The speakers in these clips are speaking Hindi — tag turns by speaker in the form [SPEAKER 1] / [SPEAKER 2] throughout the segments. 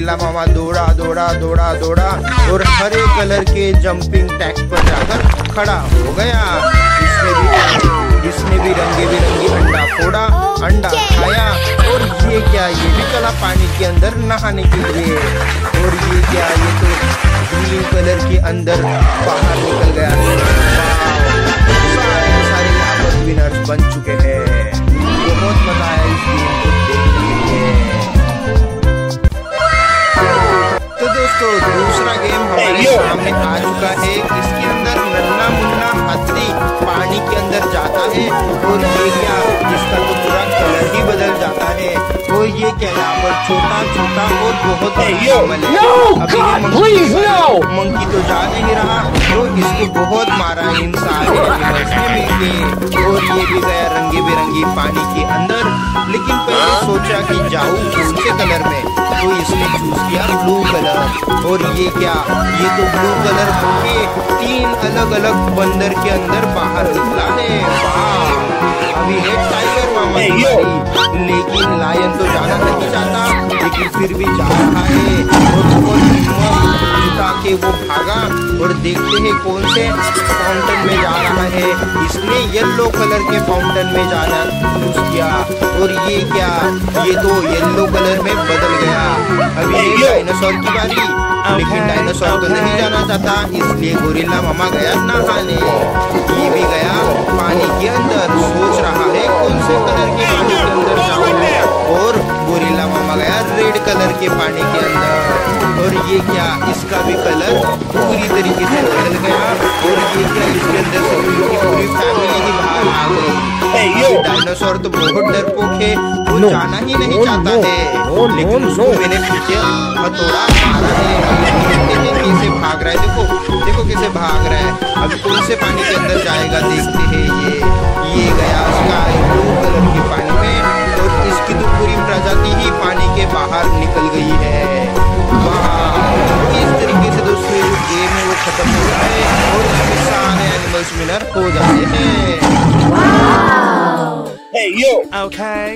[SPEAKER 1] गोरिल्ला मामा दौड़ा दौड़ा दौड़ा दौड़ा। और हरे कलर के जंपिंग टैग पर जाकर खड़ा हो गया। इसने भी इसने भी रंगे बिरंगी अंडा फोड़ा अंडा खाया। और ये क्या ये भी चला पानी के अंदर नहाने के लिए। और ये क्या ये तो ग्रीन कलर के अंदर बाहर निकल गया। सारे सारे यहाँ पर विनर्स बन चुके हैं। बहुत मज़ा आया दोस्तों दूसरा गेम हमारे सामने आ चुका है। इसके अंदर नन्ना मुन्ना हाथी पानी के अंदर जाता है। और ये ही बदल जाता है। और ये क्या यहाँ पर छोटा छोटा और बहुत है। ये मंकी तो जा नहीं रहा तो इसको बहुत मारा इन सारे animals ने मिलके और ये भी गया रंगी बिरंगी पानी के अंदर। लेकिन पहले सोचा कि जाऊँ कौन से कलर में तो इसने चूज़ किया ब्लू कलर और ये क्या ये तो ब्लू कलर होके तीन अलग अलग बंदर के अंदर बाहर निकला है। वाह! अभी है टाइगर मामा की बारी लेकिन लायन तो जाना नहीं चाहता लेकिन फिर भी जा रहा है। और बहुत हिम्मत जुटा के वो भागा और देखते हैं कौन से फाउंटेन में जा रहा है। इसने येलो कलर के फाउंटेन में जाना चूज़ किया। और ये क्या? ये तो येलो कलर में बदल गया। अभी ये डायनासोर की बारी। लेकिन डायनासोर तो नहीं जाना चाहता। इसलिए गोरिल्ला मामा गया नहाने। ये भी गया। पानी के अंदर सोच रहा है। कौन से कलर के पानी के अंदर जाऊँ और गोरिल्ला मामा गया रेड कलर के पानी के अंदर। और ये क्या इसका भी कलर पूरी तरीके से बदल गया। और ये क्या इसके अंदर से पूरी पूरी फैमिली ही बाहर आ गई। डायनासोर तो बहुत डरपोक है वो जाना ही नहीं चाहता है। लेकिन उसको मैंने पीछे हथौड़ा मारा है। कैसे भाग रहा है। देखो देखो कैसे भाग रहा है। अब कौन से पानी के अंदर जाएगा देखते हैं ये। ये गया उसका ब्लू कलर के पानी इसकी तो पूरी प्रजाति ही पानी के बाहर निकल गई है। इस तरीके से दोस्तों गेम है वो खत्म हो है और इसमें सारे एनिमल्स विनर हो जाते हैं।
[SPEAKER 2] Okay.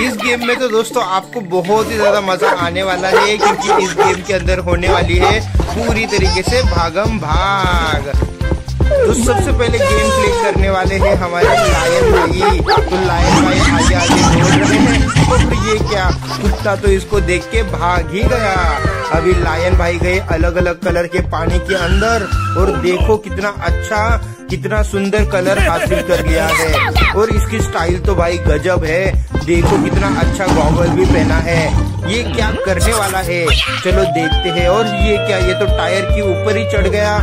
[SPEAKER 1] इस गेम में तो दोस्तों आपको बहुत ही ज़्यादा मज़ा आने वाला है क्योंकि इस गेम के अंदर होने वाली है पूरी तरीके से भागम भाग। तो सबसे पहले गेम प्ले करने वाले हैं हमारे लायन भाई। तो लायन भाई आगे आगे दौड़ रहे हैं। और ये क्या? कुत्ता तो इसको देख के भाग ही गया। अभी लायन भाई गए अलग अलग कलर के पानी के अंदर। और देखो कितना अच्छा कितना सुंदर कलर हासिल कर लिया है। और इसकी स्टाइल तो भाई गजब है। देखो कितना अच्छा गॉगल भी पहना है। ये क्या करने वाला है? चलो देखते हैं। और ये क्या, ये तो टायर के ऊपर ही चढ़ गया।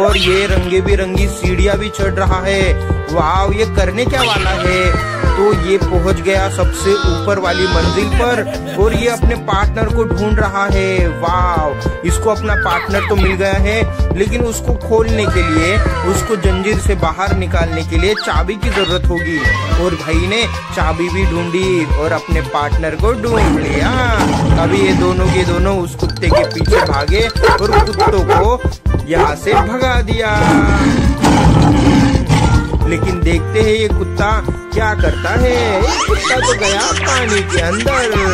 [SPEAKER 1] और ये रंगे बिरंगी सीढ़ियाँ भी चढ़ रहा है। वाह ये करने क्या वाला है? तो ये पहुँच गया सबसे ऊपर वाली मंजिल पर। और ये अपने पार्टनर को ढूंढ रहा है। वाह इसको अपना पार्टनर तो मिल गया है। लेकिन उसको खोलने के लिए, उसको जंजीर से बाहर निकालने के लिए चाबी की ज़रूरत होगी। और भाई ने चाबी भी ढूंढी और अपने पार्टनर को ढूंढ लिया। अभी ये दोनों के दोनों उस कुत्ते के पीछे भागे और कुत्तों को यहाँ से भगा दिया। लेकिन देखते हैं ये कुत्ता क्या करता है। कुत्ता तो गया पानी के अंदर।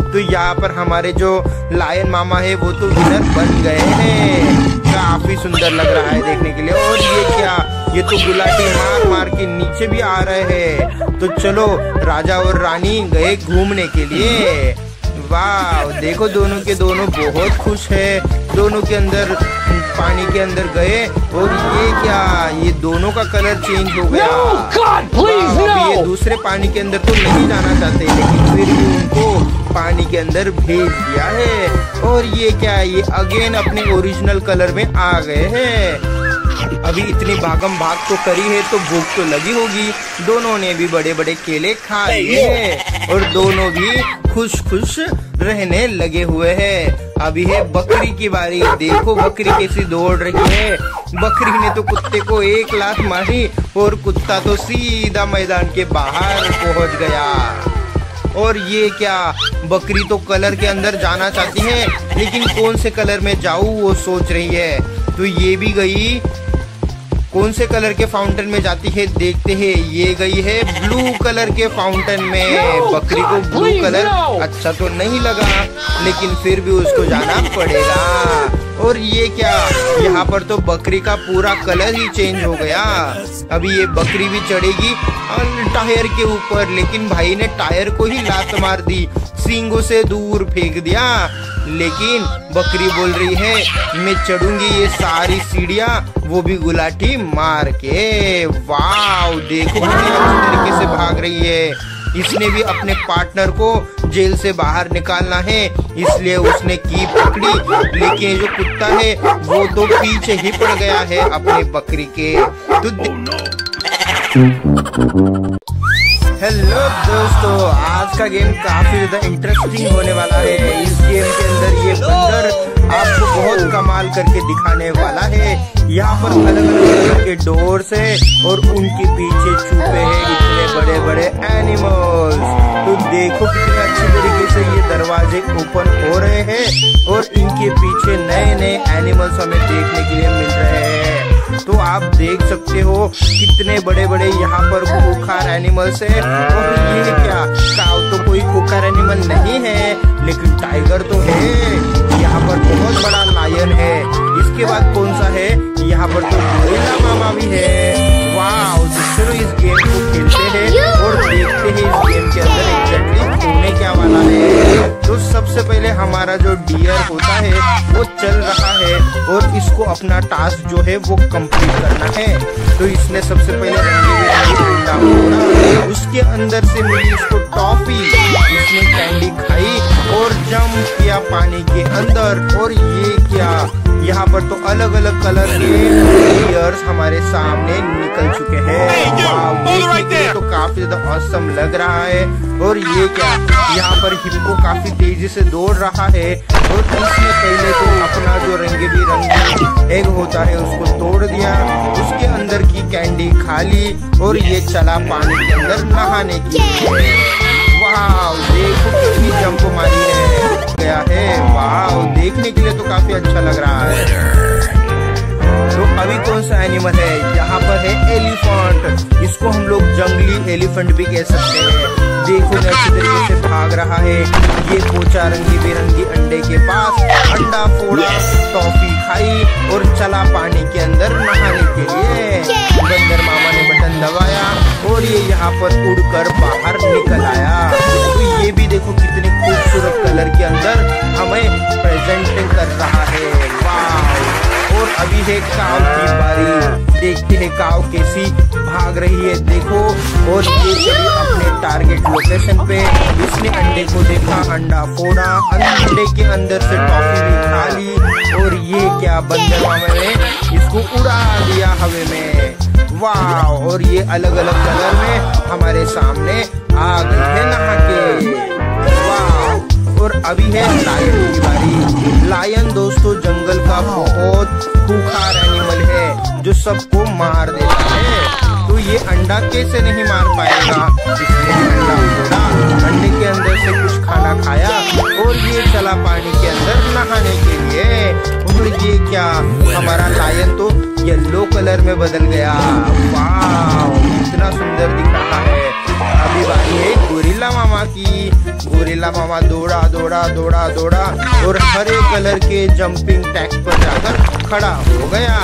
[SPEAKER 1] तो यहाँ पर हमारे जो लायन मामा है, वो तो विनर बन गए हैं। काफ़ी सुंदर लग रहा है देखने के लिए। और ये क्या? ये तो गुलाटी मार मार के नीचे भी आ रहे हैं। तो चलो, राजा और रानी गए घूमने के लिए। वाह, देखो दोनों के दोनों बहुत खुश है। दोनों के अंदर पानी के अंदर गए और ये क्या ये दोनों का कलर चेंज हो गया।
[SPEAKER 2] No, God, please,
[SPEAKER 1] no. ये दूसरे पानी के अंदर तो नहीं जाना चाहते लेकिन फिर भी उनको पानी के अंदर भेज दिया है। और ये क्या है ये अगेन अपने ओरिजिनल कलर में आ गए हैं। अभी इतनी भागम भाग तो करी है तो भूख तो लगी होगी। दोनों ने भी बड़े बड़े केले खा लिए हैं। और दोनों भी खुश खुश रहने लगे हुए हैं। अभी है बकरी की बारी। देखो बकरी कैसी दौड़ रही है। बकरी ने तो कुत्ते को एक लात मारी और कुत्ता तो सीधा मैदान के बाहर पहुँच गया। और ये क्या बकरी तो कलर के अंदर जाना चाहती है लेकिन कौन से कलर में जाऊँ वो सोच रही है। तो ये भी गई कौन से कलर के फाउंटेन में जाती है देखते हैं। ये गई है ब्लू कलर के फाउंटेन में। बकरी को ब्लू कलर अच्छा तो नहीं लगा लेकिन फिर भी उसको जाना पड़ेगा। और ये क्या? यहाँ पर तो बकरी का पूरा कलर ही चेंज हो गया। अभी ये बकरी भी चढ़ेगी टायर के ऊपर, लेकिन भाई ने टायर को ही लात मार दी, सींगों से दूर फेंक दिया। लेकिन बकरी बोल रही है, मैं चढ़ूँगी ये सारी सीढ़ियाँ, वो भी गुलाटी मार के। वाह देखो तरीके से भाग रही है। इसने भी अपने पार्टनर को जेल से बाहर निकालना है, इसलिए उसने की पकड़ी। लेकिन जो कुत्ता है, वो तो पीछे ही पड़ गया है अपनी बकरी के तो हेलो दोस्तों, आज का गेम काफ़ी ज़्यादा इंटरेस्टिंग होने वाला है। इस गेम के अंदर ये बंदर आपको बहुत कमाल करके दिखाने वाला यहाँ पर अलग अलग के डोर्स है और उनके पीछे छुपे हैं इतने बड़े बड़े एनिमल्स तो देखो कितने अच्छे तरीके से ये दरवाजे ओपन हो रहे हैं और इनके पीछे नए नए एनिमल्स हमें देखने के लिए मिल रहे हैं। तो आप देख सकते हो कितने बड़े बड़े यहाँ पर खुखार एनिमल्स है। और ये क्या? काव तो कोई खुखार एनिमल नहीं है, लेकिन टाइगर तो है। यहाँ पर बहुत बड़ा लायन है। इसके बाद कौन सा है? यहाँ पर तो गोरिल्ला मामा भी है। वाह तो इस गेम को खेलते हैं और देखते हैं इस गेम के अंदर होने क्या वाला है? तो सबसे पहले हमारा जो डियर होता है वो चल रहा है और इसको अपना टास्क जो है वो कंप्लीट करना है। तो इसने सबसे पहले उसके अंदर से मिली इसको टॉफी इसने कैंडी खाई और जम किया पानी के अंदर। और ये क्या? यहाँ पर तो अलग अलग कलर के प्लेयर्स हमारे सामने निकल चुके हैं। तो काफ़ी ज़्यादा औसम लग रहा है। और ये क्या? यहाँ पर हिप्पो काफ़ी तेज़ी से दौड़ रहा है और इसने पहले तो अपना जो रंगे बिरंगी एग होता है, उसको तोड़ दिया। उसके अंदर की कैंडी खा ली और ये चला पानी के अंदर नहाने के वाह देखो कितनी जंप मारी है। गया है। वाह देखने के लिए तो काफ़ी अच्छा लग रहा है। अभी कौन सा एनिमल है? यहाँ पर है एलिफेंट इसको हम लोग जंगली एलिफेंट भी कह सकते हैं। देखो अच्छी तरीके से भाग रहा है। ये पोचा रंगी बिरंगी अंडे के पास अंडा फोड़ा टॉफी खाई और चला पानी के अंदर नहाने के लिए। बंदर मामा ने बटन दबाया और ये यहाँ पर उड़कर बाहर निकल आया। तो ये भी देखो कितने खूबसूरत कलर के अंदर हमें प्रेजेंट कर रहा है। वाह और अभी है काव की बारी। देखते हैं काव कैसी भाग रही है, देखो। और अपने टारगेट लोकेशन पे इसने अंडे को देखा, अंडा फोड़ा, अंडे के अंदर से टॉफी भी खा ली। और ये क्या बंदर ने इसको उड़ा दिया हवे में। वाह और ये अलग अलग कलर में हमारे सामने आ गई है नहा के। और अभी है लायन की बारी लायन दोस्तों, जंगल का बहुत खूखार एनिमल है, जो सबको मार देता है। तो ये अंडा कैसे नहीं मार पाएगा? अंडा के अंदर से कुछ खाना खाया और ये चला पानी के अंदर नहाने के लिए। और ये क्या? हमारा लायन तो येलो कलर में बदल गया। वाह इतना सुंदर दिख रहा है। अभी बारी है गोरिल्ला मामा की गोरिल्ला मामा दौड़ा दौड़ा दौड़ा दौड़ा और हरे कलर के जंपिंग टैक्स पर जाकर खड़ा हो गया।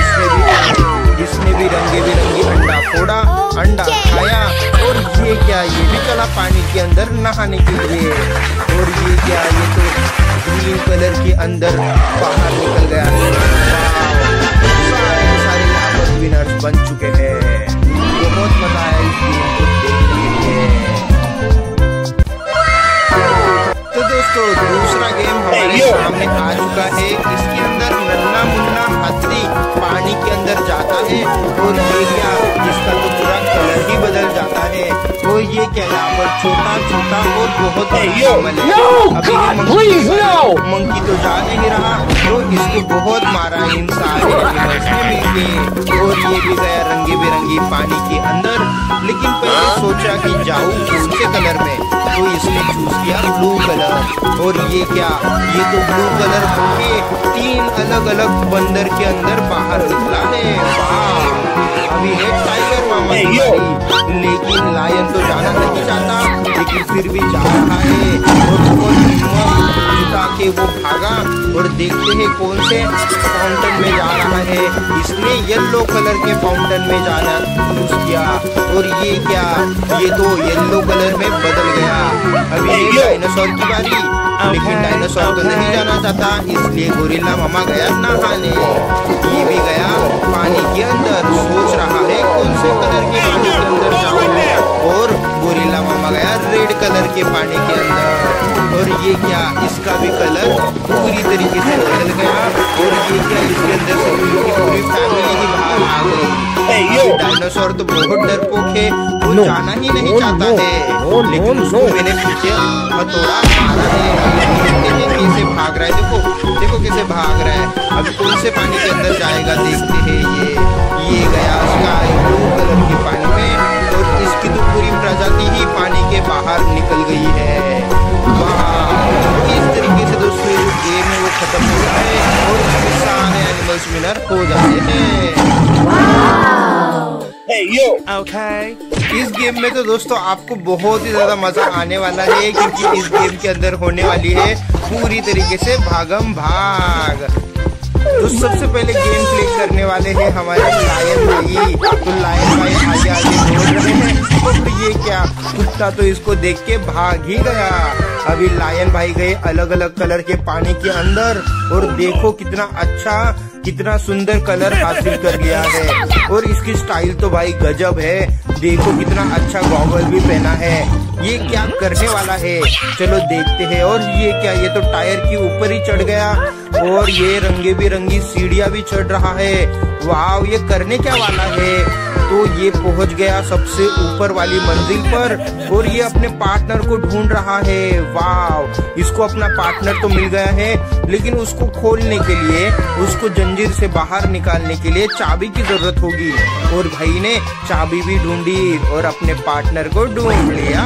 [SPEAKER 1] इसने भी इसने भी रंगे बिरंगी अंडा फोड़ा अंडा खाया और ये क्या ये भी चला पानी के अंदर नहाने के लिए। और ये क्या ये तो ग्रीन कलर के अंदर बाहर निकल गया। सारे सारे विनर्स बन चुके हैं। बहुत मज़ा आया इस गेम को दोस्तों दूसरा गेम हमारे सामने आ चुका है इसके अंदर नन्ना मुन्ना हाथी पानी के अंदर जाता है और एरिया जिसका तो पूरा कलर ही बदल जाता है। तो ये क्या यहाँ छोटा छोटा और बहुत अभी मंकी, मंकी तो जा नहीं रहा तो इसको बहुत मारा इन सारे मिलके और ये भी गया रंगी बिरंगी पानी के अंदर। लेकिन पहले सोचा कि जाऊँ कौन से कलर में तो इसने चूज़ किया ब्लू कलर और ये क्या ये तो ब्लू कलर होके तीन अलग अलग बंदर के अंदर बाहर निकला है अभी है टाइगर मामा लेकिन लायन तो जाना नहीं चाहता लेकिन फिर भी जा रहा है। और बहुत जुटा के वो भागा और देखते हैं कौन से फाउंटेन में जा रहा है। इसने येलो कलर के फाउंटेन में जाना चूज़ किया। और ये क्या? ये तो येलो कलर में बदल गया। अभी ये डायनासोर की बारी। लेकिन डायनासोर तो नहीं जाना चाहता इसलिए गोरिल्ला मामा गया नहाने। ये भी गया पानी के अंदर। सोच रहा है कौन से कलर के पानी के अंदर जाऊँ। और के पानी के अंदर। और ये क्या इसका भी कलर पूरी तरीके से बदल गया। और ये क्या इसके अंदर से पूरी फैमिली ही बाहर आ गई। डायनासोर तो बहुत डरपोक है। वो no, जाना ही नहीं no, चाहता no, है। लेकिन उसको मैंने पीछे हथौड़ा मारा है। कैसे भाग रहा है। देखो देखो कैसे भाग रहा है। अभी कौन से पानी के अंदर जाएगा देखते हैं ये। ये गया स्काई ब्लू कलर के पानी में। और इसकी तो पूरी प्रजाति ही पानी बाहर निकल गई है। इस तरीके से दोस्तों जो गेम है वो खत्म हो जाए और उसमें सारे एनिमल्स विनर हो जाते हैं। Hey. Okay. इस गेम में तो दोस्तों आपको बहुत ही ज़्यादा मज़ा आने वाला है क्योंकि इस गेम के अंदर होने वाली है पूरी तरीके से भागम भाग। तो सबसे पहले गेम प्ले करने वाले हैं हमारे लायन भाई। तो लायन भाई आगे आगे दौड़ रहे हैं। तो ये क्या? कुत्ता तो इसको देख के भाग ही गया। अभी लायन भाई गए अलग अलग कलर के पानी के अंदर और देखो कितना अच्छा कितना सुंदर कलर हासिल कर लिया है। और इसकी स्टाइल तो भाई गजब है। देखो कितना अच्छा गॉगल भी पहना है। ये क्या करने वाला है? चलो देखते हैं। और ये क्या? ये तो टायर के ऊपर ही चढ़ गया। और ये रंगे बिरंगी सीढ़िया भी चढ़ रहा है। वाह ये करने क्या वाला है? तो ये पहुँच गया सबसे ऊपर वाली मंजिल पर और ये अपने पार्टनर को ढूंढ रहा है। वाह इसको अपना पार्टनर तो मिल गया है, लेकिन उसको खोलने के लिए, उसको जंजीर से बाहर निकालने के लिए चाबी की ज़रूरत होगी। और भाई ने चाबी भी ढूंढी और अपने पार्टनर को ढूंढ लिया।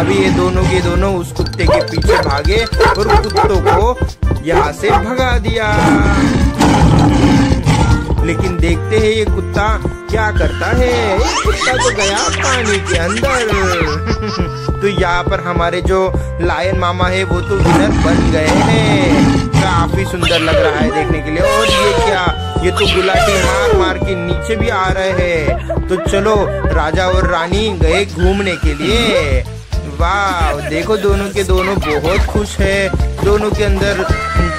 [SPEAKER 1] अभी ये दोनों के दोनों उस कुत्ते के पीछे भागे और कुत्तों को यहाँ से भगा दिया। लेकिन देखते हैं ये कुत्ता क्या करता है। कुत्ता तो गया पानी के अंदर। तो यहाँ पर हमारे जो लायन मामा है, वो तो विनर बन गए हैं। काफ़ी सुंदर लग रहा है देखने के लिए। और ये क्या? ये तो गुलाटी मार मार के नीचे भी आ रहे हैं। तो चलो, राजा और रानी गए घूमने के लिए। वाह देखो दोनों के दोनों बहुत खुश है। दोनों के अंदर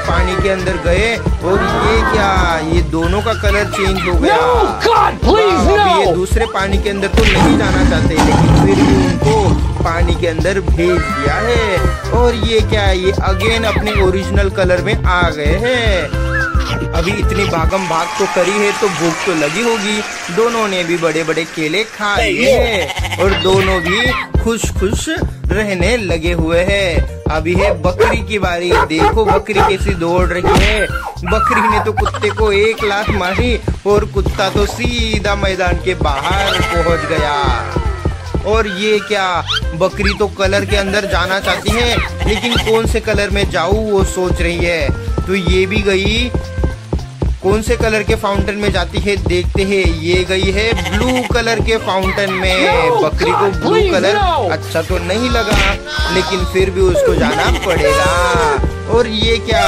[SPEAKER 1] पानी के अंदर गए और ये क्या ये दोनों का कलर चेंज हो गया। No, God, please, no. ये दूसरे पानी के अंदर तो नहीं जाना चाहते लेकिन फिर भी उनको पानी के अंदर भेज दिया है। और ये क्या ये अगेन अपने ओरिजिनल कलर में आ गए हैं। अभी इतनी भागम भाग तो करी है तो भूख तो लगी होगी। दोनों ने भी बड़े बड़े केले खा लिए हैं। और दोनों भी खुश खुश रहने लगे हुए हैं। अभी है बकरी की बारी। देखो बकरी कैसी दौड़ रही है। बकरी ने तो कुत्ते को एक लाख मारी और कुत्ता तो सीधा मैदान के बाहर पहुँच गया। और ये क्या बकरी तो कलर के अंदर जाना चाहती है लेकिन कौन से कलर में जाऊँ वो सोच रही है। तो ये भी गई कौन से कलर के फाउंटेन में जाती है देखते हैं। ये गई है ब्लू कलर के फाउंटेन में। बकरी को ब्लू कलर अच्छा तो नहीं लगा लेकिन फिर भी उसको जाना पड़ेगा। और ये क्या?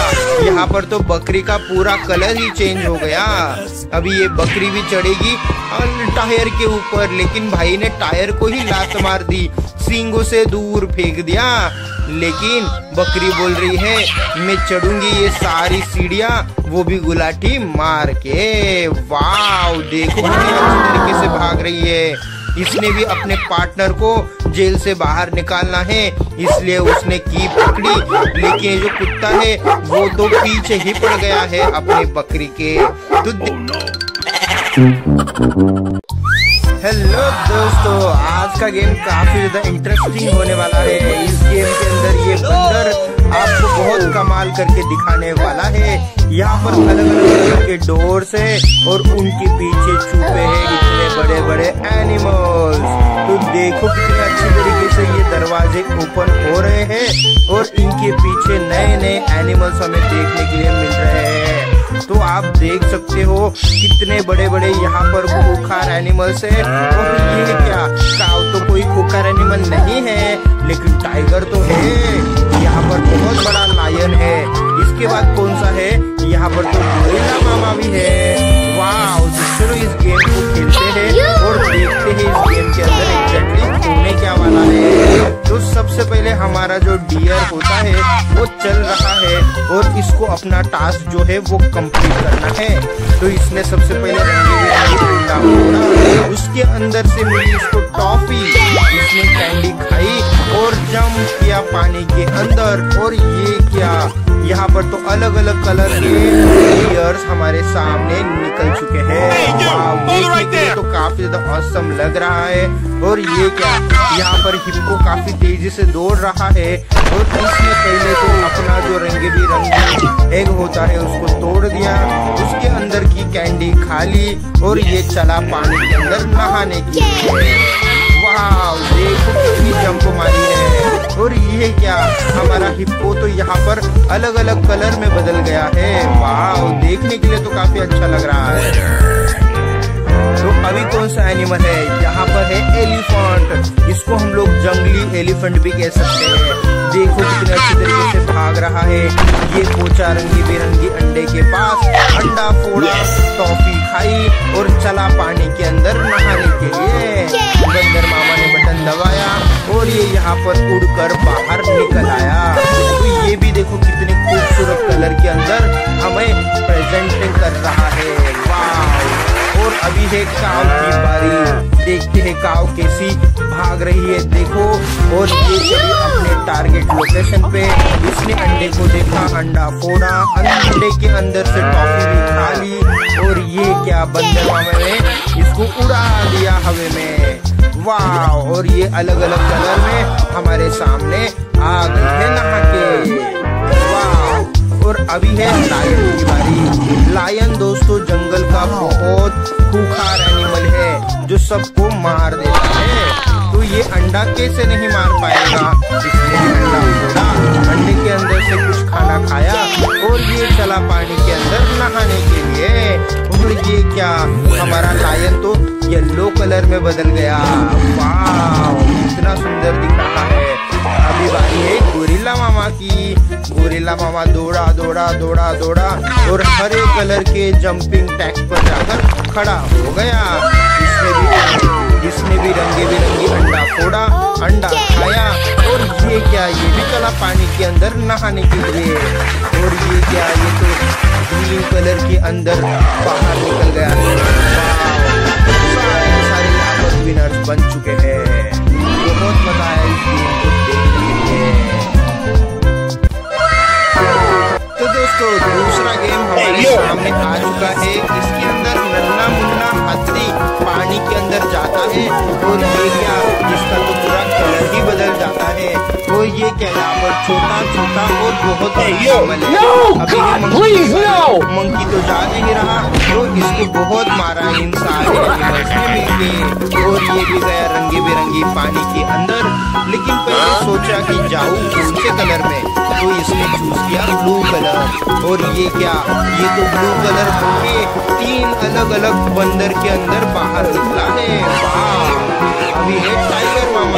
[SPEAKER 1] यहाँ पर तो बकरी का पूरा कलर ही चेंज हो गया। अभी ये बकरी भी चढ़ेगी टायर के ऊपर। लेकिन भाई ने टायर को ही लात मार दी। सींगों से दूर फेंक दिया। लेकिन बकरी बोल रही है, मैं चढ़ूँगी ये सारी सीढ़ियाँ, वो भी गुलाटी मार के। वाह देखो तरीके से भाग रही है। इसने भी अपने पार्टनर को जेल से बाहर निकालना है, इसलिए उसने की पकड़ी। लेकिन जो कुत्ता है, वो तो पीछे ही पड़ गया है अपने बकरी के। तो हेलो दोस्तों, आज का गेम काफ़ी ज़्यादा इंटरेस्टिंग होने वाला है। इस गेम के अंदर ये बंदर आपको बहुत कमाल करके दिखाने वाला है। यहाँ पर अलग अलग तरह के डोर्स है और उनके पीछे छुपे हैं इतने बड़े बड़े एनिमल्स तो देखो कितने अच्छे तरीके से ये दरवाजे ओपन हो रहे हैं और इनके पीछे नए नए एनिमल्स हमें देखने के लिए मिल रहे हैं। तो आप देख सकते हो कितने बड़े बड़े यहाँ पर खोखार एनिमल्स है। ये क्या? काव तो कोई खोखार एनिमल नहीं है, लेकिन टाइगर तो है। यहाँ पर बहुत बड़ा लायन है। इसके बाद कौन सा है? यहाँ पर तो मामा भी है। वाह हमारा जो डियर होता है, वो चल रहा है और इसको अपना टास्क जो है, वो कंप्लीट करना है। तो इसने सबसे पहले उसके अंदर से मिली इसको टॉफी इसने कैंडी जम किया पानी के अंदर। और ये क्या? यहाँ पर तो अलग अलग कलर के ईयर्स हमारे सामने निकल चुके हैं। तो काफ़ी ज़्यादा औसम लग रहा है। और ये क्या? यहाँ पर हिप्पो काफ़ी तेज़ी से दौड़ रहा है। और इसने पहले तो अपना जो रंगे बिरंगी एग होता है उसको तोड़ दिया। उसके अंदर की कैंडी खा ली और ये चला पानी के अंदर नहाने के लिए देखो कितनी जंप मारी है। और ये क्या, हमारा हिप्पो तो यहाँ पर अलग अलग कलर में बदल गया है। वाह देखने के लिए तो काफ़ी अच्छा लग रहा है। तो अभी कौन सा एनिमल है? यहाँ पर है एलिफेंट इसको हम लोग जंगली एलिफेंट भी कह सकते हैं। देखो कितने अच्छी तरीके से भाग रहा है। ये पोचा रंगी बिरंगी अंडे के पास अंडा फोड़ा टॉफी खाई और चला पानी के अंदर नहाने के लिए। बंदर मामा ने बटन दबाया और ये यहाँ पर उड़कर बाहर निकल आया। तो ये भी देखो कितने खूबसूरत कलर के अंदर हमें प्रेजेंट कर रहा है। वाह और अभी है काव की बारी। देखते हैं काव कैसी भाग रही है देखो। और ये चली अपने टारगेट लोकेशन पे इसने अंडे को देखा अंडा फोड़ा अंडे के अंदर से टॉफी भी खा ली और ये क्या बंदर मामा ने इसको उड़ा दिया हवे में। वाह और ये अलग अलग कलर में हमारे सामने आ गई है नहा के वाह और अभी है लायन की बारी। लायन दोस्तों जंगल का बहुत खूखार एनिमल है। जो सबको मार देता है। तो ये अंडा कैसे नहीं मार पाएगा? अंडे के अंदर से कुछ खाना खाया और ये चला पानी के अंदर नहाने के लिए। और ये क्या? हमारा लायन तो येलो कलर में बदल गया। वाह इतना सुंदर गोरिल्ला मामा दौड़ा दौड़ा दौड़ा दौड़ा। और हरे कलर के जंपिंग टैग पर जाकर खड़ा हो गया। इसने भी इसने भी रंगे बिरंगी अंडा फोड़ा अंडा खाया। और ये क्या ये भी चला पानी के अंदर नहाने के लिए। और ये क्या ये तो ग्रीन कलर के अंदर बाहर निकल गया। सारे सारे विनर्स बन चुके हैं। बहुत मज़ा आया इस गेम को दोस्तों दूसरा गेम हमारे सामने आ चुका है इसके अंदर नन्ना मुन्ना हथनी पानी के अंदर जाता है और ये जिसका तो पूरा कलर ही बदल जाता है। तो ये पर छोटा छोटा और बहुत अभी मंकी तो जा नहीं रहा तो इसको बहुत मारा इन सारे मिलके और ये भी गया रंगी बिरंगी पानी के अंदर। लेकिन पहले सोचा कि जाऊँ कौन से कलर में तो इसने चूज़ किया ब्लू कलर और ये क्या ये तो ब्लू कलर के तीन अलग अलग बंदर के अंदर बाहर है अभी है टाइगर मामा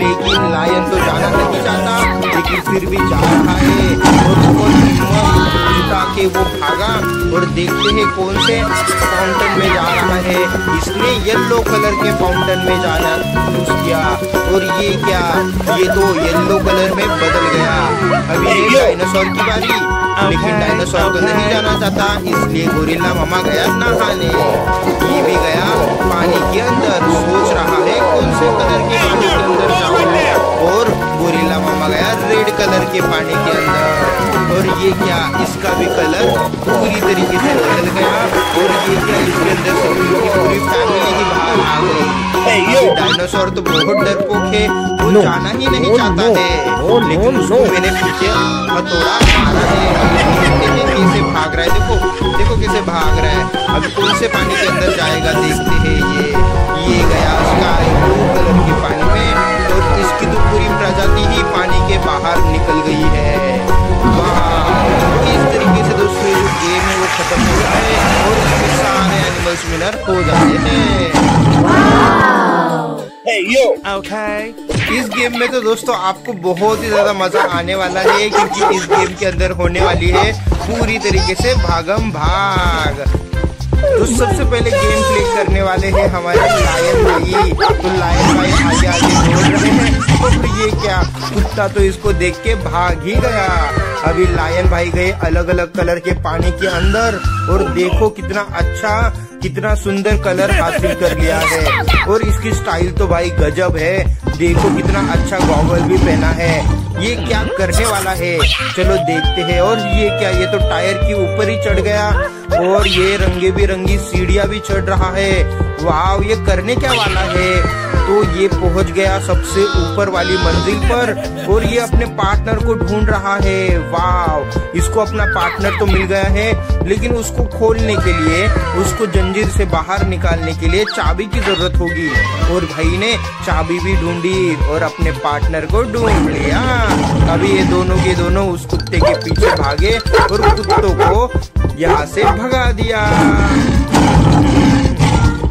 [SPEAKER 1] लेकिन लायन तो जाना नहीं चाहता लेकिन फिर भी जा रहा है। और बहुत जुटा के वो भागा और देखते हैं कौन से फाउंटेन में जा रहा है। इसने येलो कलर के फाउंटेन में जाना चूज़ किया और ये क्या? ये तो येलो कलर में बदल गया। अभी डायनासोर की बारी। लेकिन डायनासोर तो नहीं जाना चाहता इसलिए गोरिल्ला मामा गया नहाने ये भी गया पानी के अंदर सोच रहा है कौन से कलर के पानी के अंदर जाऊँ और गोरिल्ला मामा गया रेड कलर के पानी के अंदर। और ये क्या इसका भी कलर पूरी तरीके से बदल गया। और ये क्या इसके अंदर पूरी फैमिली ही बाहर आ गई। डायनासोर तो बहुत डरपोक है वो जाना ही नहीं चाहता है। लेकिन उसको मैंने पीछे हथौड़ा मारा है। कैसे भाग रहा है। देखो देखो कैसे भाग रहा है। अब कौन से पानी के अंदर जाएगा देखते हैं ये। ये गया उसका ब्लू कलर के पानी कि तो पूरी प्रजाति ही पानी के बाहर निकल गई है इस तरीके से दोस्तों जो गेम है वो खत्म होता है और उसमें सारे एनिमल्स विनर हो जाते हैं Hey, yo. Okay. इस गेम में तो दोस्तों आपको बहुत ही ज़्यादा मज़ा आने वाला है क्योंकि इस गेम के अंदर होने वाली है पूरी तरीके से भागम भाग तो सबसे पहले गेम प्ले करने वाले हैं हमारे लायन भाई। तो लायन भाई आगे आगे दौड़ रहे हैं। और ये क्या? कुत्ता तो इसको देख के भाग ही गया। अभी लायन भाई गए अलग अलग कलर के पानी के अंदर। और देखो कितना अच्छा कितना सुंदर कलर हासिल कर लिया है। और इसकी स्टाइल तो भाई गजब है। देखो कितना अच्छा गॉगल भी पहना है। ये क्या करने वाला है? चलो देखते हैं। और ये क्या? ये तो टायर के ऊपर ही चढ़ गया। और ये रंगे बिरंगी सीढ़िया भी चढ़ रहा है। वाह ये करने क्या वाला है? तो ये पहुँच गया सबसे ऊपर वाली मंजिल पर और ये अपने पार्टनर को ढूंढ रहा है। वाह इसको अपना पार्टनर तो मिल गया है, लेकिन उसको खोलने के लिए, उसको जंजीर से बाहर निकालने के लिए चाबी की ज़रूरत होगी। और भाई ने चाबी भी ढूंढी और अपने पार्टनर को ढूंढ लिया। अभी ये दोनों के दोनों उस कुत्ते के पीछे भागे और कुत्तों को यहाँ से भगा दिया।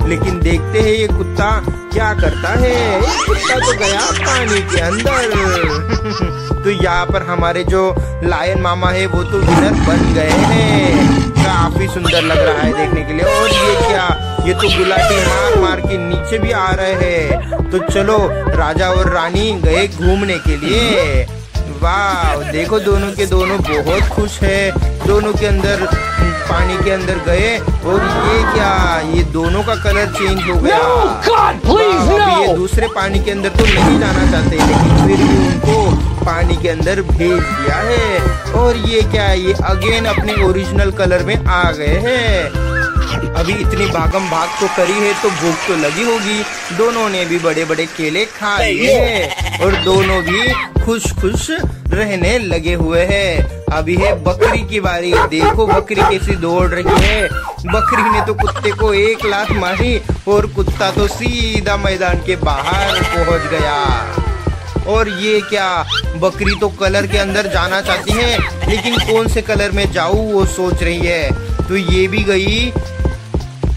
[SPEAKER 1] लेकिन देखते हैं ये कुत्ता क्या करता है। कुत्ता तो गया पानी के अंदर। तो यहाँ पर हमारे जो लायन मामा है, वो तो विनर बन गए हैं। काफ़ी सुंदर लग रहा है देखने के लिए। और ये क्या? ये तो गुलाटी मार मार के नीचे भी आ रहे हैं। तो चलो, राजा और रानी गए घूमने के लिए। वाह, देखो दोनों के दोनों बहुत खुश है। दोनों के अंदर पानी के अंदर गए और ये क्या ये दोनों का कलर चेंज हो गया। No, God, please, no. ये दूसरे पानी के अंदर तो नहीं जाना चाहते लेकिन फिर भी उनको पानी के अंदर भेज दिया है। और ये क्या ये अगेन अपने ओरिजिनल कलर में आ गए हैं। अभी इतनी भागम भाग तो करी है तो भूख तो लगी होगी। दोनों ने भी बड़े बड़े केले खा लिए हैं और दोनों भी खुश खुश रहने लगे हुए हैं। अभी है बकरी की बारी। देखो बकरी कैसी दौड़ रही है। बकरी ने तो कुत्ते को एक लात मारी और कुत्ता तो सीधा मैदान के बाहर पहुँच गया। और ये क्या, बकरी तो कलर के अंदर जाना चाहती है, लेकिन कौन से कलर में जाऊँ वो सोच रही है। तो ये भी गई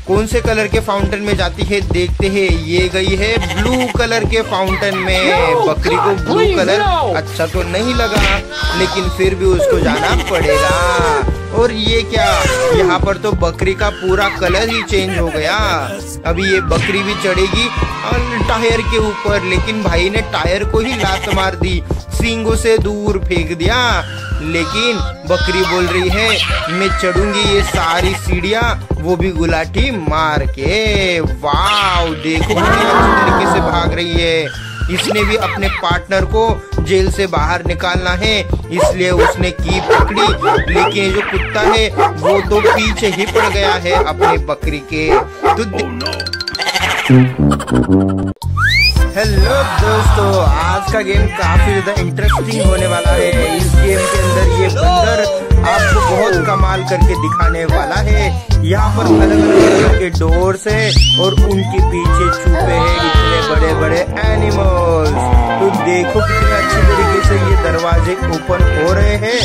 [SPEAKER 1] कौन से कलर के फाउंटेन में जाती है देखते हैं। ये गई है ब्लू कलर के फाउंटेन में। बकरी को ब्लू कलर अच्छा तो नहीं लगा लेकिन फिर भी उसको जाना पड़ेगा। और ये क्या? यहाँ पर तो बकरी का पूरा कलर ही चेंज हो गया। अभी ये बकरी भी चढ़ेगी टायर के ऊपर लेकिन भाई ने टायर को ही लात मार दी सींगों से दूर फेंक दिया। लेकिन बकरी बोल रही है, मैं चढ़ूँगी ये सारी सीढ़ियाँ, वो भी गुलाटी मार के। वाह देखो तरीके से भाग रही है। इसने भी अपने पार्टनर को जेल से बाहर निकालना है, इसलिए उसने की पकड़ी। लेकिन जो कुत्ता है, वो तो पीछे ही पड़ गया है अपने बकरी के। तो हेलो दोस्तों, आज का गेम काफ़ी ज़्यादा इंटरेस्टिंग होने वाला है। इस गेम के अंदर ये बंदर आपको बहुत कमाल करके दिखाने वाला है। यहाँ पर अलग अलग तरह के डोर्स है और उनके पीछे छुपे हैं इतने बड़े बड़े एनिमल्स तो देखो कितने अच्छे तरीके से ये दरवाजे ओपन हो रहे हैं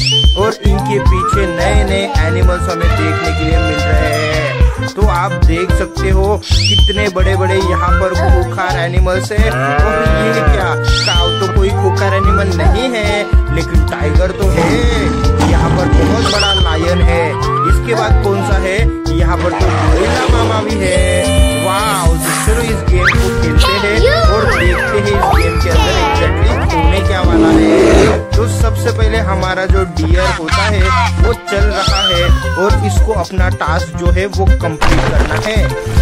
[SPEAKER 1] और इनके पीछे नए नए एनिमल्स हमें देखने के लिए मिल रहे हैं। तो आप देख सकते हो कितने बड़े बड़े यहाँ पर खोखार एनिमल्स है। और ये क्या? काव तो कोई खोखार एनिमल नहीं है, लेकिन टाइगर तो है। यहाँ पर बहुत बड़ा लायन है। इसके बाद कौन सा है? यहाँ पर तो गोरिल्ला मामा भी है। वाह चलो इस गेम को खेलते हैं और देखते हैं इस गेम के अंदर एग्जैक्टली होने क्या वाला है। तो सबसे पहले हमारा जो डियर होता है, वो चल रहा है और इसको अपना टास्क जो है वो कंप्लीट करना है।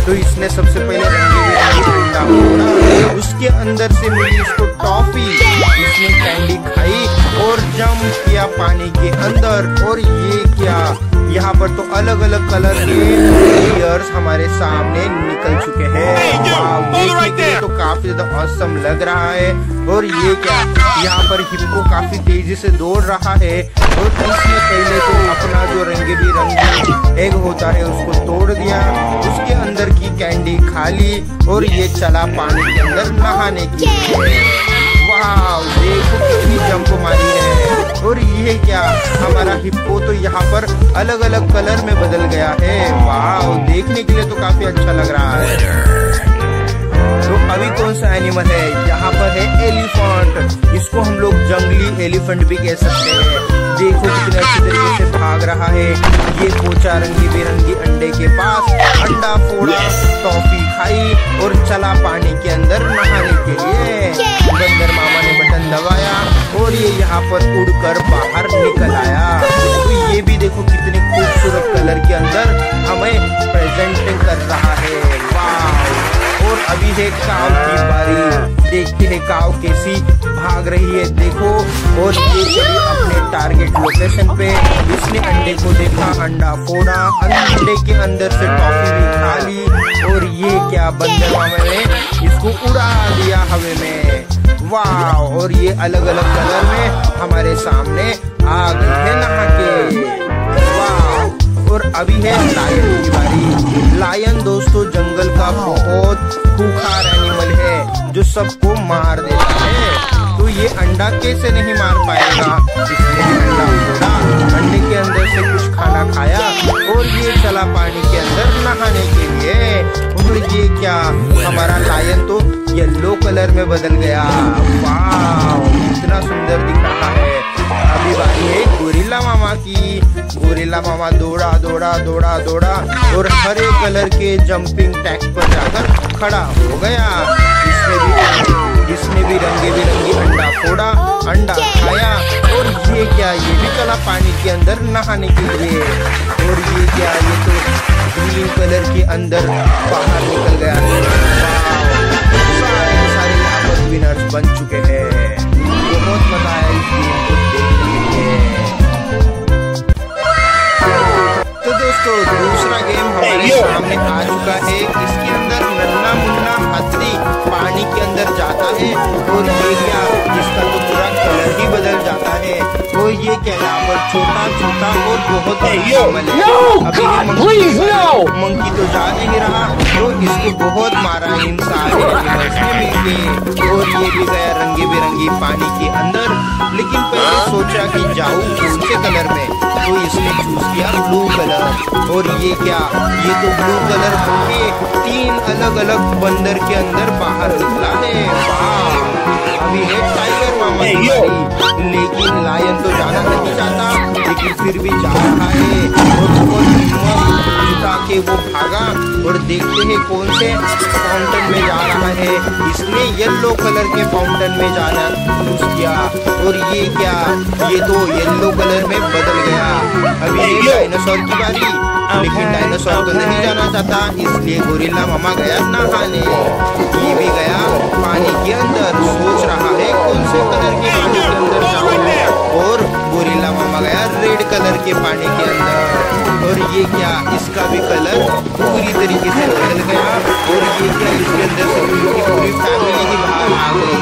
[SPEAKER 1] तो इसने सबसे पहले उसके अंदर से मिली इसको टॉफी इसने कैंडी खाई और जम किया पानी के अंदर। और ये क्या? यहाँ पर तो अलग अलग कलर के ईयर्स हमारे सामने निकल चुके हैं। तो काफ़ी ज़्यादा औसम लग रहा है। और ये क्या? यहाँ पर हिप्पो काफ़ी तेज़ी से दौड़ रहा है। और इसने पहले तो अपना जो रंगे बिरंगे एग होता है उसको तोड़ दिया। उसके अंदर की कैंडी खाली। और ये चला पानी के अंदर नहाने के लिए। देखो कितनी जंप मारी है। और ये क्या हमारा हिप्पो तो यहाँ पर अलग अलग कलर में बदल गया है। वाह देखने के लिए तो काफ़ी अच्छा लग रहा है। तो अभी कौन सा एनिमल है? यहाँ पर है एलिफेंट इसको हम लोग जंगली एलिफेंट भी कह सकते हैं। देखो कितने अच्छे तरीके से भाग रहा है। ये पोचा रंगी बिरंगी अंडे के पास अंडा फोड़ा टॉफी खाई और चला पानी के अंदर नहाने के लिए। बंदर मामा ने बटन दबाया और ये यहाँ पर उड़कर बाहर निकल आया। तो ये भी देखो कितने खूबसूरत कलर के अंदर हमें प्रेजेंट कर रहा है। और अभी है काव की बारी। देखते हैं काव कैसी भाग रही है। देखो, और ये अपने टारगेट लोकेशन पे इसने अंडे को देखा, अंडा फोड़ा, अंडे के अंदर से टॉफी भी खा ली और ये क्या बंदर ने, इसको उड़ा दिया हवे में। वाह और ये अलग अलग कलर में हमारे सामने आ गई है नहा के और अभी है लायन की बारी। लायन दोस्तों, जंगल का बहुत खूखार एनिमल है, जो सबको मार देता है। तो ये अंडा कैसे नहीं मार पाएगा? इसलिए अंडा अंडे के अंदर से खाना खाया और ये चला पानी के अंदर नहाने के लिए। और ये क्या? हमारा लायन तो येलो कलर में बदल गया। वाह इतना सुंदर दिख रहा है। अभी बारी है गोरिल्ला मामा की। गोरिल्ला मामा दौड़ा दौड़ा दौड़ा दौड़ा। और हरे कलर के जंपिंग टैग पर जाकर खड़ा हो गया। इसने भी भी रंगे बिरंगी अंडा फोड़ा अंडा खाया। और ये क्या ये भी चला पानी के अंदर नहाने के लिए। और ये क्या ये तो ग्रीन कलर के अंदर बाहर निकल गया। सारे सारे विनर्स बन चुके हैं। बहुत मज़ा आया इस गेम को देखने के तो दोस्तों दूसरा गेम हमारे सामने आ चुका है। इसके पानी के अंदर जाता है और ये क्या, जिसका तो पूरा कलर ही बदल जाता है तो ये क्या छोटा छोटा और बहुत अभी मंकी तो जा नहीं रहा तो इसको बहुत मारा मिलके और ये भी गया रंगी बिरंगी पानी के अंदर। लेकिन पहले सोचा कि जाऊँ कौन से कलर में तो इसने चूज़ किया ब्लू कलर और ये क्या ये तो ब्लू कलर होके तीन अलग अलग बंदर के अंदर बाहर निकला है अभी है टाइगर लेकिन लायन तो जाना नहीं चाहता लेकिन फिर भी जा रहा है। और बहुत के वो भागा और देखते हैं कौन से फाउंटेन में जा रहा है। इसने येलो कलर के फाउंटेन में जाना चूज़ किया। और ये क्या? ये तो येलो कलर में बदल गया। अभी डायनासोर की बारी। लेकिन डायनासोर तो नहीं जाना चाहता इसलिए गोरिल्ला मामा गया नहाने। ये भी गया पानी के अंदर सोच रहा है कौन ये क्या इसका भी कलर पूरी तरीके से बदल गया और ये क्या इसके अंदर से पूरी पूरी फैमिली ही बाहर आ गई?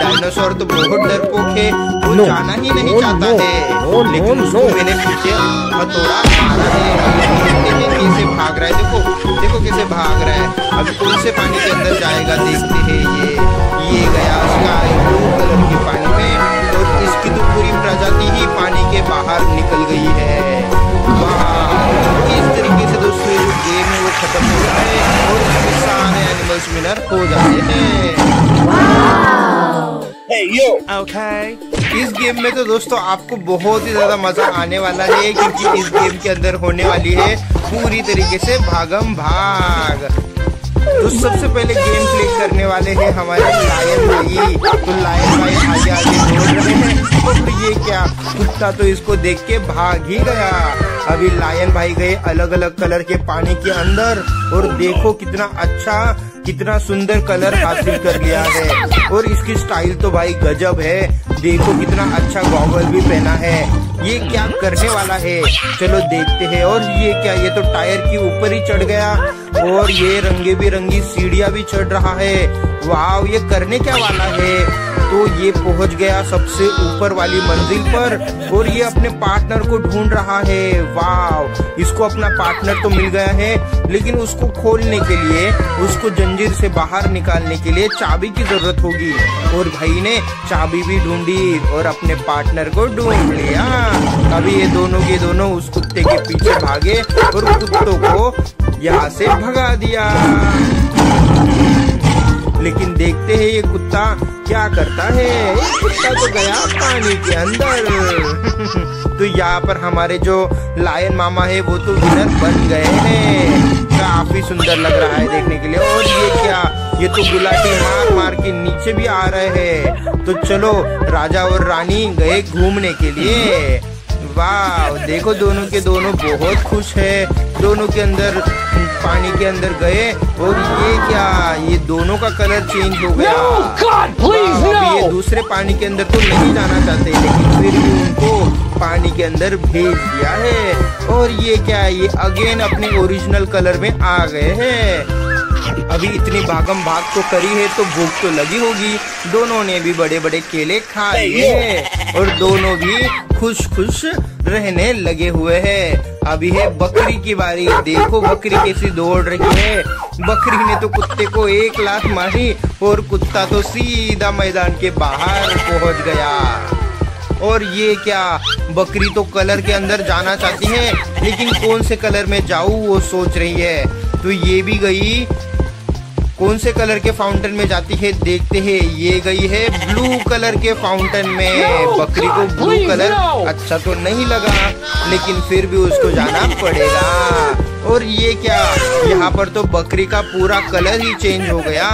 [SPEAKER 1] डायनासोर तो बहुत डरपोक है वो no. जाना ही नहीं चाहता no. है। No, लेकिन उसको मैंने पीछे हथौड़ा मारा है। कैसे भाग रहा है देखो देखो कैसे भाग रहा है। अब कौन से पानी के अंदर जाएगा देखते हैं ये। ये गया स्काई ब्लू कलर के पानी में और इसकी तो पूरी प्रजाति ही पानी के बाहर निकल गई है। इस तरीके से दोस्तों जो गेम है वो खत्म है और सारे एनिमल्स विनर हो जाते हैं Hey, yo. Okay. इस गेम में तो दोस्तों आपको बहुत ही ज़्यादा मज़ा आने वाला है क्योंकि इस गेम के अंदर होने वाली है पूरी तरीके से भागम भाग तो सबसे पहले गेम प्ले करने वाले हैं हमारे लायन भाई तो लायन भाई आगे आगे दौड़ रहे हैं और ये क्या कुत्ता तो इसको देख के भाग ही गया अभी लायन भाई गए अलग अलग कलर के पानी के अंदर और देखो कितना अच्छा कितना सुंदर कलर हासिल कर लिया है। और इसकी स्टाइल तो भाई गजब है। देखो कितना अच्छा गॉगल भी पहना है। ये क्या करने वाला है? चलो देखते हैं। और ये क्या, ये तो टायर के ऊपर ही चढ़ गया। और ये रंगे बिरंगी सीढ़ियाँ भी चढ़ रहा है। वाह ये करने क्या वाला है? तो ये पहुँच गया सबसे ऊपर वाली मंजिल पर और ये अपने पार्टनर को ढूंढ रहा है। वाह इसको अपना पार्टनर तो मिल गया है, लेकिन उसको खोलने के लिए, उसको जंजीर से बाहर निकालने के लिए चाबी की ज़रूरत होगी। और भाई ने चाबी भी ढूंढी और अपने पार्टनर को ढूंढ लिया। अभी ये दोनों के दोनों उस कुत्ते के पीछे भागे और कुत्तों को यहाँ से भगा दिया। लेकिन देखते हैं ये कुत्ता क्या करता है? कुत्ता तो गया पानी के अंदर। तो यहाँ पर हमारे जो लायन मामा है, वो तो विनर बन गए हैं। काफ़ी सुंदर लग रहा है देखने के लिए। और ये क्या? ये तो गुलाटी मार मार के नीचे भी आ रहे हैं। तो चलो, राजा और रानी गए घूमने के लिए। वाह देखो दोनों के दोनों बहुत खुश है। दोनों के अंदर पानी के अंदर गए और ये क्या ये दोनों का कलर चेंज हो गया।
[SPEAKER 2] No, God, please,
[SPEAKER 1] अभी ये दूसरे पानी के अंदर तो नहीं जाना चाहते लेकिन फिर भी उनको पानी के अंदर भेज दिया है। और ये क्या है ये अगेन अपने ओरिजिनल कलर में आ गए हैं। अभी इतनी भागम भाग तो करी है तो भूख तो लगी होगी। दोनों ने भी बड़े बड़े केले खा लिए हैं। और दोनों भी खुश खुश रहने लगे हुए हैं। अभी है बकरी की बारी। देखो बकरी कैसी दौड़ रही है। बकरी ने तो कुत्ते को एक लात मारी और कुत्ता तो सीधा मैदान के बाहर पहुँच गया। और ये क्या? बकरी तो कलर के अंदर जाना चाहती है लेकिन कौन से कलर में जाऊँ वो सोच रही है। तो ये भी गई कौन से कलर के फाउंटेन में जाती है देखते हैं। ये गई है ब्लू कलर के फाउंटेन में। बकरी को ब्लू कलर अच्छा तो नहीं लगा लेकिन फिर भी उसको जाना पड़ेगा। और ये क्या? यहाँ पर तो बकरी का पूरा कलर ही चेंज हो गया।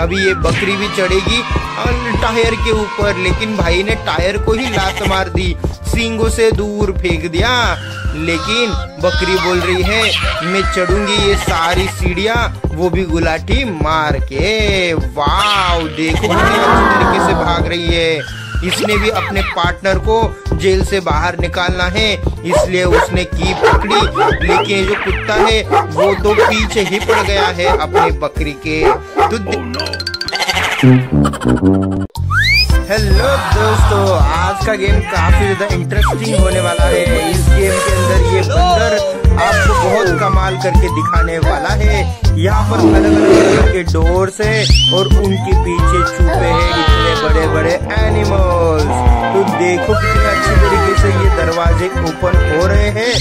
[SPEAKER 1] अभी ये बकरी भी चढ़ेगी टायर के ऊपर लेकिन भाई ने टायर को ही लात मार दी सींगों से दूर फेंक दिया। लेकिन बकरी बोल रही है मैं चढ़ूँगी ये सारी सीढ़ियाँ वो भी गुलाटी मार के। वाह देखो कितनी अच्छी तरीके से भाग रही है। इसने भी अपने पार्टनर को जेल से बाहर निकालना है इसलिए उसने की पकड़ी। लेकिन जो कुत्ता है वो तो पीछे ही पड़ गया है अपनी बकरी के तो हेलो दोस्तों आज का गेम काफ़ी ज़्यादा इंटरेस्टिंग होने वाला है। इस गेम के अंदर ये बंदर आपको बहुत कमाल करके दिखाने वाला है। यहाँ पर अलग अलग के डोर्स है और उनके पीछे छुपे हैं इतने बड़े बड़े एनिमल्स तो देखो कितने अच्छे तरीके से ये दरवाजे ओपन हो रहे हैं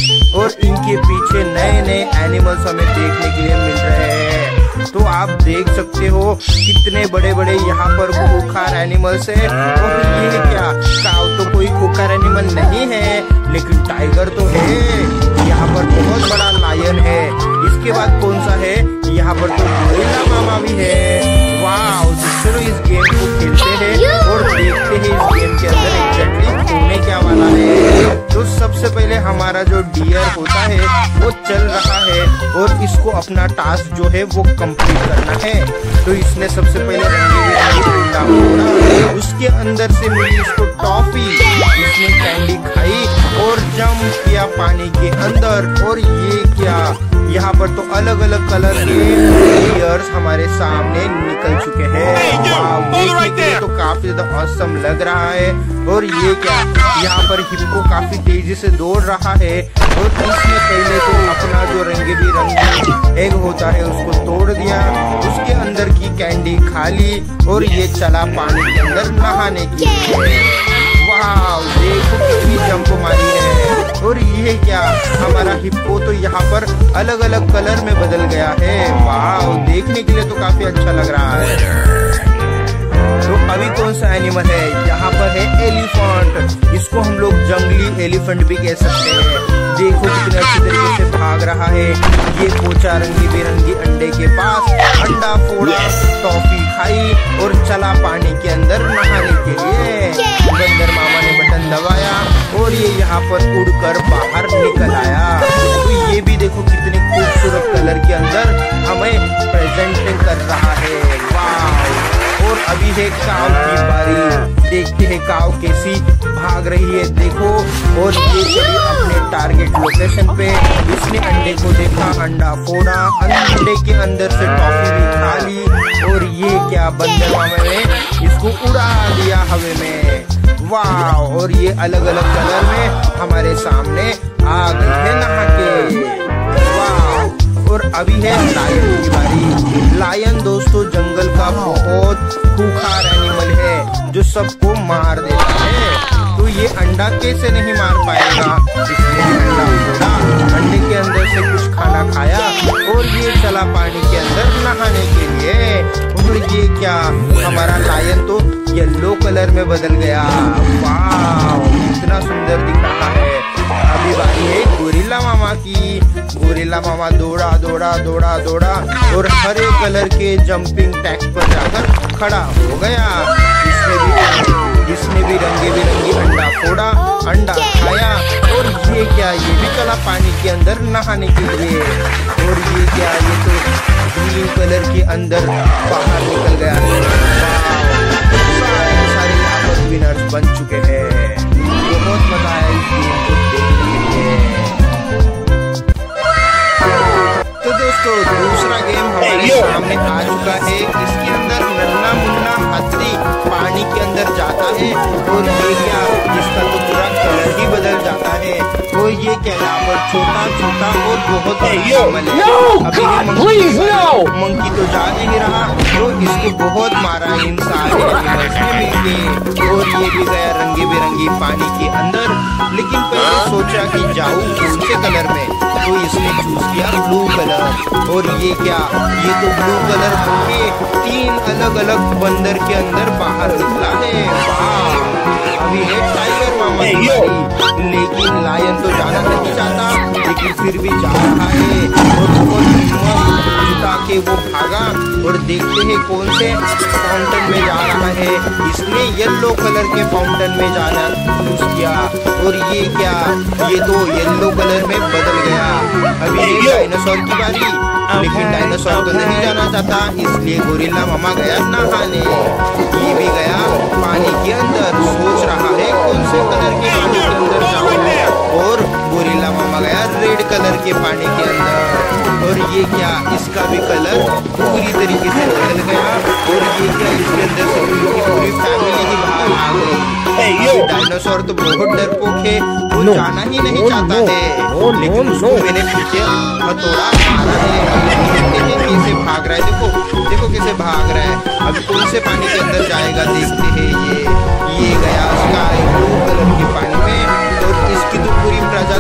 [SPEAKER 1] और इनके पीछे नए नए एनिमल्स हमें देखने के लिए मिल रहे हैं। तो आप देख सकते हो कितने बड़े बड़े यहाँ पर खोखार एनिमल्स है। और ये क्या? काव तो कोई खोखार एनिमल नहीं है, लेकिन टाइगर तो है। यहाँ पर बहुत बड़ा लायन है। इसके बाद कौन सा है? यहाँ पर तो गोरिल्ला मामा भी है। वाह तो इस गेम को खेलते हैं और देखते हैं क्या वाला है? तो सबसे पहले हमारा जो डियर होता है, वो चल रहा है और इसको अपना टास्क जो है वो कंप्लीट करना है। तो इसने सबसे पहले उसके अंदर से मिली इसको टॉफी इसने कैंडी खाई और जम किया पानी के अंदर। और ये क्या? यहाँ पर तो अलग अलग कलर के डियर्स हमारे सामने निकल चुके हैं। तो काफ़ी ज़्यादा औसम लग रहा है। और ये क्या? यहाँ पर हिप्पो काफ़ी तेज़ी से दौड़ रहा है। और इसने पहले तो अपना जो रंगे बिरंगी एग होता है उसको तोड़ दिया। उसके अंदर की कैंडी खा ली और ये चला पानी के अंदर नहाने के लिए। देखो कितनी जंप मारी है। और ये क्या, हमारा हिप्पो तो यहाँ पर अलग अलग कलर में बदल गया है। वाह, देखने के लिए तो काफ़ी अच्छा लग रहा है। तो अभी कौन सा एनिमल है? यहाँ पर है एलिफेंट इसको हम लोग जंगली एलिफेंट भी कह सकते हैं। देखो कितने अच्छे तरीके से भाग रहा है। ये पोचा रंगी बिरंगी अंडे के पास अंडा फोड़ा टॉफी खाई और चला पानी के अंदर नहाने के लिए। बंदर मामा ने बटन दबाया और ये यहाँ पर उड़कर बाहर निकल आया। तो ये भी देखो कितने खूबसूरत कलर के अंदर हमें प्रेजेंट कर रहा है। वाह और अभी है काव की बारी। देखते हैं काव कैसी भाग रही है। देखो, और ये अपने टारगेट लोकेशन पे। इसने अंडे को देखा, अंडा फोड़ा। अंडे के अंदर से टॉफी भी खा ली। और ये क्या बंदर मामा ने इसको उड़ा दिया हवे में। वाह और ये अलग अलग कलर में हमारे सामने आ गई है नहा के। वाह और अभी है लायन की बारी। लायन दोस्तों, जंगल का बहुत खूखार एनिमल है, जो सबको मार देता है। तो ये अंडा कैसे नहीं मार पाएगा? इसने अंडा फोड़ा अंडे के अंदर से कुछ खाना खाया और ये चला पानी के अंदर नहाने के लिए। और ये क्या? हमारा लायन तो येलो कलर में बदल गया। वाह इतना सुंदर दिख रहा है। की। गोरिल्ला मामा दौड़ा दौड़ा दौड़ा दौड़ा। और हरे कलर के जंपिंग टैक पर जाकर खड़ा हो गया। इसने भी इसने भी रंगे बिरंगी अंडा फोड़ा अंडा खाया। और ये क्या ये भी चला पानी के अंदर नहाने के लिए। और ये क्या ये तो ग्रीन कलर के अंदर बाहर निकल गया। सारे सारे विनर्स बन चुके हैं। तो दूसरा गेम हमारे सामने आ चुका है। इसके अंदर नन्ना मुन्ना हाथी पानी के अंदर जाता है और एरिया जिसका इसका तो पूरा कलर ही बदल जाता है। तो ये क्या यहाँ छोटा छोटा और बहुत मंकी तो जा नहीं रहा तो इसको बहुत मारा इन सारे मिलके और ये भी गया रंगे बिरंगी पानी के अंदर। लेकिन पहले सोचा कि जाऊँ से कलर में तो इसने चूज़ किया ब्लू कलर और ये क्या? ये तो ब्लू कलर होके तीन अलग अलग बंदर के अंदर बाहर निकला है। अभी है टाइगर मामा लेकिन लायन तो जाना नहीं चाहता लेकिन फिर भी जा रहा है। और बहुत जुटा के वो भागा और देखते हैं कौन से फाउंटेन में जा रहा है। इसने येलो कलर के फाउंटेन में जाना चूज़ किया। और ये क्या? ये तो येलो कलर में बदल गया। अभी ये डायनासोर की बारी। लेकिन डायनासोर तो नहीं जाना चाहता इसलिए गोरिल्ला मामा गया नहाने। ये भी गया पानी के अंदर। सोच रहा है कौन से कलर के पानी के अंदर जाऊँ। और गोरिल्ला मामा गया रेड कलर के पानी के अंदर। और ये क्या इसका भी कलर पूरी तरीके से बदल गया। और ये क्या इसके अंदर से पूरी पूरी फैमिली ही बाहर आ गई। डायनासोर तो बहुत डरपोक है वो no, जाना ही नहीं no, चाहता no, है। no, no, लेकिन उसको no. मैंने पीछे हथौड़ा मारा है। कैसे भाग रहा है। देखो देखो कैसे भाग रहा है। अब कौन से पानी के अंदर जाएगा देखते हैं ये। ये गया उसका ब्लू कलर के पानी कि तो पूरी प्रजा